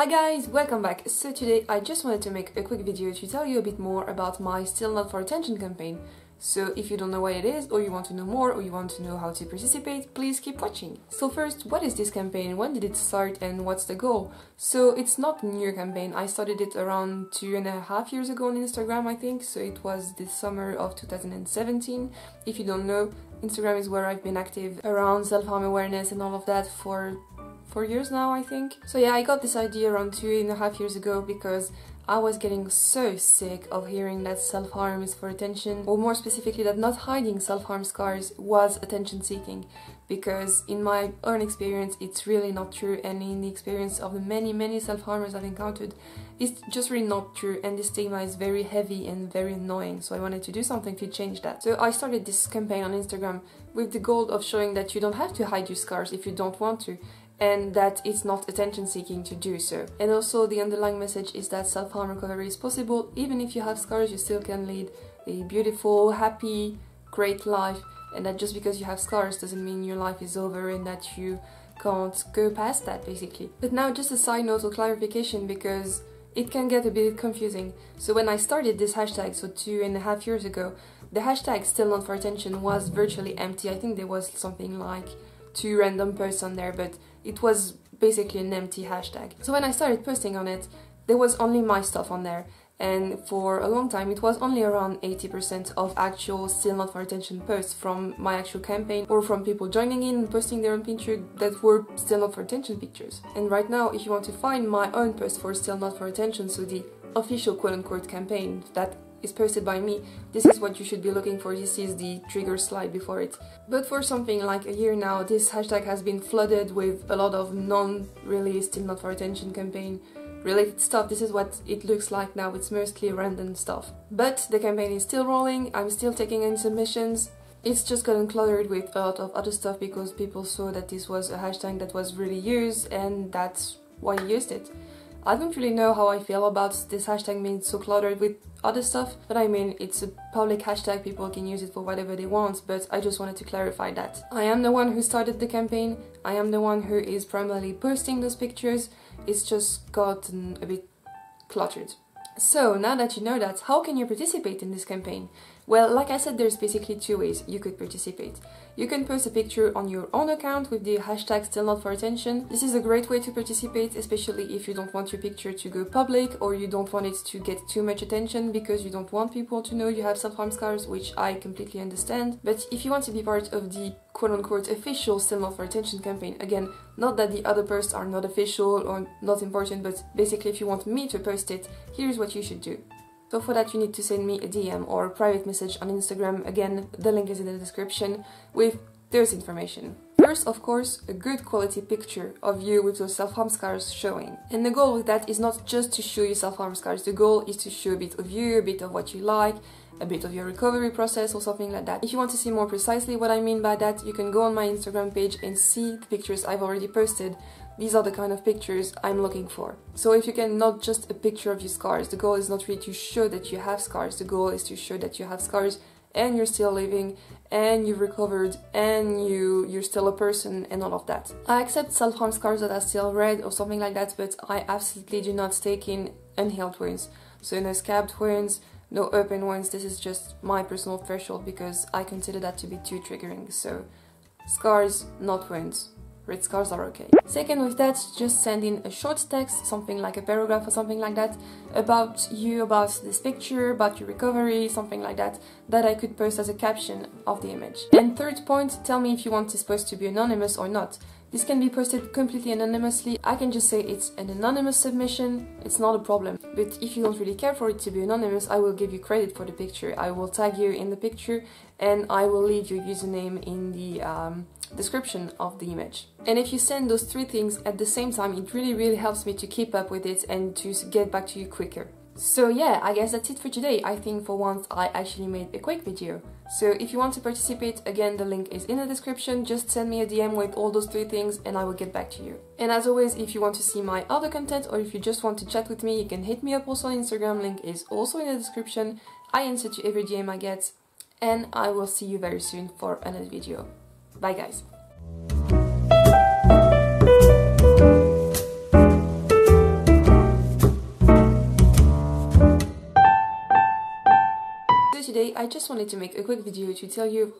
Hi guys, welcome back. So today I just wanted to make a quick video to tell you a bit more about my Still Not for Attention campaign. So if you don't know what it is, or you want to know more, or you want to know how to participate, please keep watching. So first, what is this campaign, when did it start, and what's the goal? So it's not a new campaign, I started it around two and a half years ago on Instagram I think, so it was the summer of 2017. If you don't know, Instagram is where I've been active around self-harm awareness and all of that for four years now, I think. So yeah, I got this idea around two and a half years ago because I was getting so sick of hearing that self-harm is for attention, or more specifically that not hiding self-harm scars was attention seeking, because in my own experience it's really not true. And in the experience of the many many self-harmers I've encountered, it's just really not true. And this stigma is very heavy and very annoying, so I wanted to do something to change that. So I started this campaign on Instagram with the goal of showing that you don't have to hide your scars if you don't want to, and that it's not attention seeking to do so. And also the underlying message is that self-harm recovery is possible, even if you have scars you still can lead a beautiful, happy, great life and that just because you have scars doesn't mean your life is over and that you can't go past that basically. But now just a side note or clarification because it can get a bit confusing. So when I started this hashtag, so two and a half years ago, the hashtag still not for attention was virtually empty. I think there was something like two random posts on there, but it was basically an empty hashtag. So when I started posting on it, there was only my stuff on there. And for a long time, it was only around 80% of actual Still Not For Attention posts from my actual campaign or from people joining in and posting their own picture that were Still Not For Attention pictures. And right now, if you want to find my own post for Still Not For Attention, so the official quote-unquote campaign that is posted by me, this is what you should be looking for, this is the trigger slide before it. But for something like a year now, this hashtag has been flooded with a lot of non-really still not for attention campaign related stuff. This is what it looks like now, it's mostly random stuff. But the campaign is still rolling, I'm still taking in submissions, it's just gotten cluttered with a lot of other stuff because people saw that this was a hashtag that was really used and that's why I used it. I don't really know how I feel about this hashtag being so cluttered with other stuff, but I mean, it's a public hashtag, people can use it for whatever they want, but I just wanted to clarify that. I am the one who started the campaign, I am the one who is primarily posting those pictures, it's just gotten a bit cluttered. So, now that you know that, how can you participate in this campaign? Well, like I said, there's basically two ways you could participate. You can post a picture on your own account with the hashtag still not for attention. This is a great way to participate, especially if you don't want your picture to go public or you don't want it to get too much attention because you don't want people to know you have self-harm scars, which I completely understand. But if you want to be part of the quote-unquote official still not for attention campaign, again, not that the other posts are not official or not important, but basically if you want me to post it, here's what you should do. So for that you need to send me a DM or a private message on Instagram, again the link is in the description, with this information. First, of course, a good quality picture of you with your self-harm scars showing. And the goal with that is not just to show your self-harm scars, the goal is to show a bit of you, a bit of what you like, a bit of your recovery process or something like that. If you want to see more precisely what I mean by that, you can go on my Instagram page and see the pictures I've already posted these are the kind of pictures I'm looking for. So if you can not just a picture of your scars, the goal is not really to show that you have scars, the goal is to show that you have scars and you're still living and you've recovered and you you're still a person and all of that. I accept self-harm scars that are still red or something like that, but I absolutely do not take in unhealed wounds. So no scabbed wounds, no open wounds, this is just my personal threshold because I consider that to be too triggering. So scars, not wounds red scars are okay. Second with that, just send in a short text, something like a paragraph or something like that, about you, about this picture, about your recovery, something like that, that I could post as a caption of the image. And third point, tell me if you want this post to be anonymous or not. This can be posted completely anonymously. I can just say it's an anonymous submission, it's not a problem. But if you don't really care for it to be anonymous, I will give you credit for the picture. I will tag you in the picture and I will leave your username in the um, description of the image. And if you send those three things at the same time, it really, really helps me to keep up with it and to get back to you quicker. So yeah, I guess that's it for today. I think for once I actually made a quick video. So if you want to participate, again the link is in the description, just send me a DM with all those three things and I will get back to you. And as always, if you want to see my other content or if you just want to chat with me, you can hit me up also on Instagram, link is also in the description. I answer to every DM I get and I will see you very soon for another video. Bye guys! Today I just wanted to make a quick video to tell you